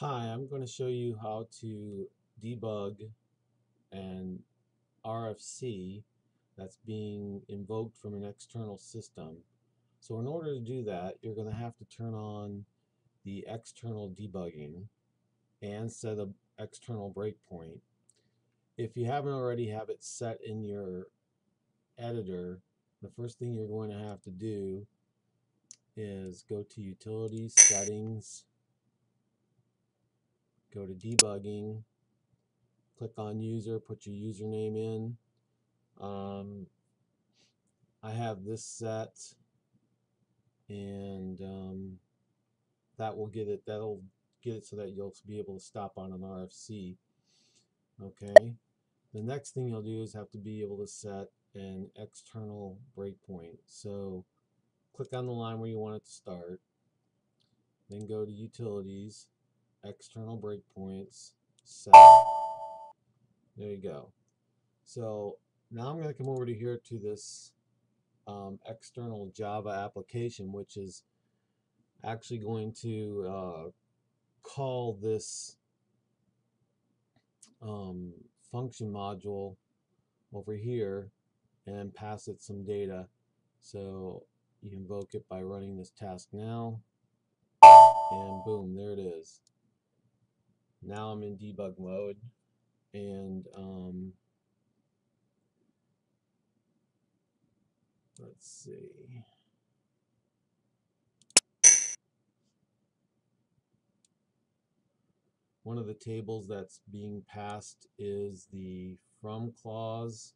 Hi, I'm going to show you how to debug an RFC that's being invoked from an external system. So in order to do that, you're going to have to turn on the external debugging and set an external breakpoint. If you haven't already have it set in your editor, the first thing you're going to have to do is go to Utilities, Settings, go to debugging, click on user, put your username in. Um, I have this set and um, that will get it, that'll get it so that you'll be able to stop on an RFC. Okay. The next thing you'll do is have to be able to set an external breakpoint. So click on the line where you want it to start, then go to utilities, external breakpoints, set. There you go. So now I'm going to come over to here to this um, external Java application, which is actually going to uh, call this um, function module over here and pass it some data. So you invoke it by running this task now and boom, there it is. Now I'm in debug mode and um, let's see. One of the tables that's being passed is the from clause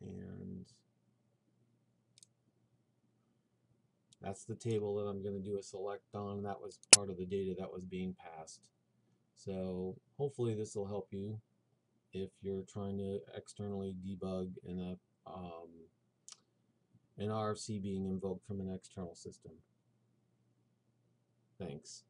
and That's the table that I'm going to do a select on. That was part of the data that was being passed. So hopefully this will help you if you're trying to externally debug in a um, an RFC being invoked from an external system. Thanks.